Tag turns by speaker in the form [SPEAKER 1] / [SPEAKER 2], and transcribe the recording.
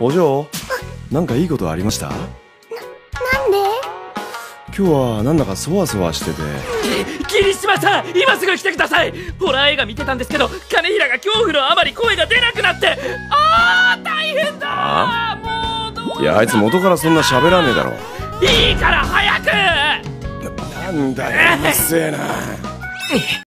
[SPEAKER 1] お嬢なんかいいことありました？
[SPEAKER 2] ななんで？
[SPEAKER 1] 今日はなんだかそわそわしてて。
[SPEAKER 3] 霧島さん今すぐ来てください！ホラー映画見てたんですけど金平が恐怖のあまり声が出なくなって。ああ大変だもうどう
[SPEAKER 1] いやあいつ元からそんな喋らねえだろ。
[SPEAKER 3] いいから早く！
[SPEAKER 1] なんだようるせえな。